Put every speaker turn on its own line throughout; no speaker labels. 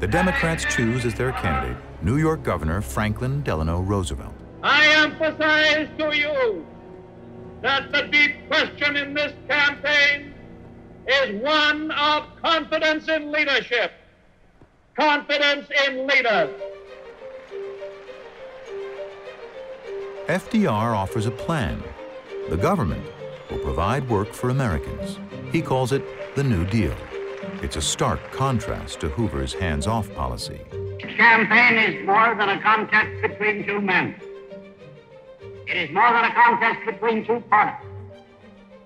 The Democrats choose as their candidate New York Governor Franklin Delano Roosevelt.
I emphasize to you that the deep question in this campaign is one of confidence in leadership, confidence in leaders.
FDR offers a plan. The government will provide work for Americans. He calls it the New Deal. It's a stark contrast to Hoover's hands-off policy.
This campaign is more than a contest between two men. It is more than a contest between two parties.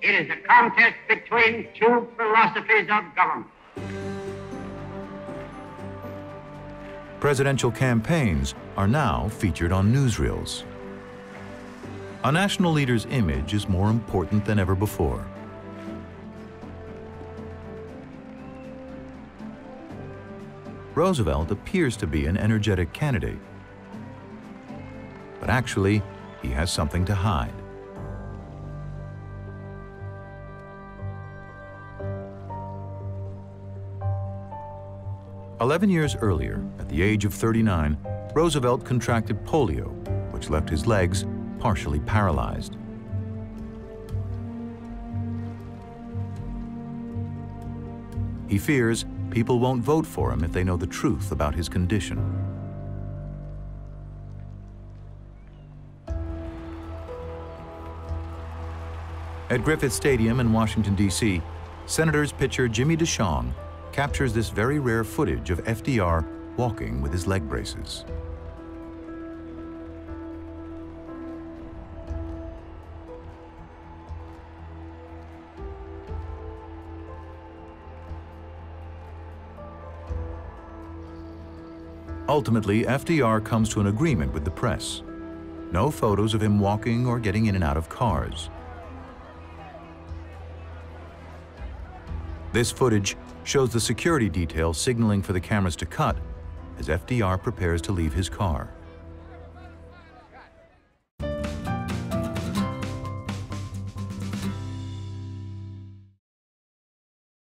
It is a contest between two philosophies of government.
Presidential campaigns are now featured on newsreels. A national leader's image is more important than ever before. Roosevelt appears to be an energetic candidate, but actually, he has something to hide. Eleven years earlier, at the age of 39, Roosevelt contracted polio, which left his legs partially paralyzed. He fears people won't vote for him if they know the truth about his condition. At Griffith Stadium in Washington, D.C., Senators pitcher Jimmy DeShong captures this very rare footage of FDR walking with his leg braces. Ultimately, FDR comes to an agreement with the press. No photos of him walking or getting in and out of cars. This footage shows the security detail signaling for the cameras to cut as FDR prepares to leave his car.